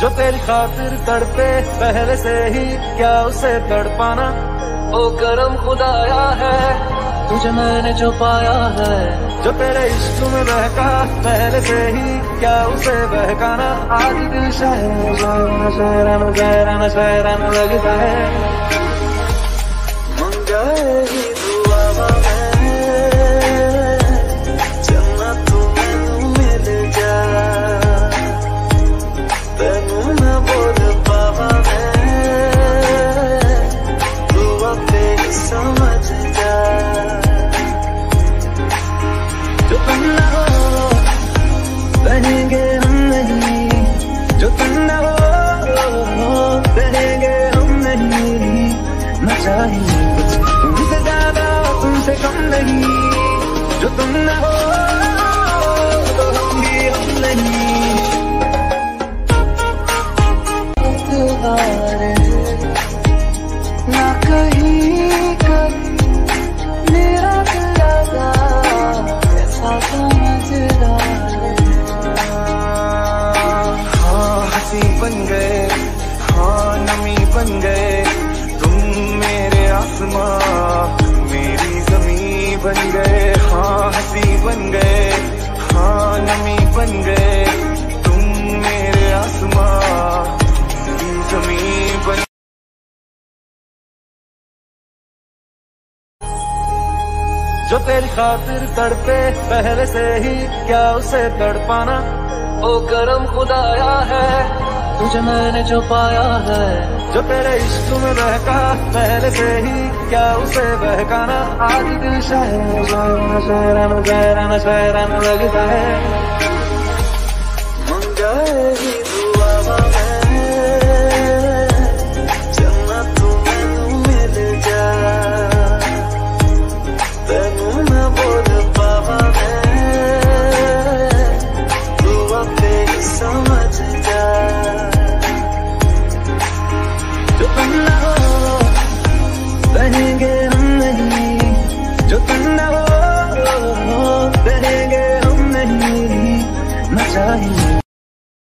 जो तेरी खातिर तड़पे पहले से ही क्या उसे तड़पाना ओ करम खुदाया है तुझे मैंने जो पाया है। जो तेरे इश्क में बहका पहले से ही क्या उसे बहकाना? आदि दिल शहर शहर शहर शहरान लगता है। तुमसे ज़्यादा तुमसे कम नहीं। जो तुम ना हो तो हम भी हम नहीं। ना कहीं कभी मेरा दिल ऐसा समझदार। हाँ हँसी बन गए हाँ नमी बन गए। बन गए। हाँ नमी बन गए। तुम मेरे आसमां जमी बन जो तेरी खातिर तड़पे, पहले से ही क्या उसे तड़पाना? ओ करम खुदाया है तुझे मैंने जो पाया है। जो तेरे इश्क में बहका पहले से ही क्या उसे बहकाना? आज दिल शहर शहरान शहरान शहरान लगता है। 这一年。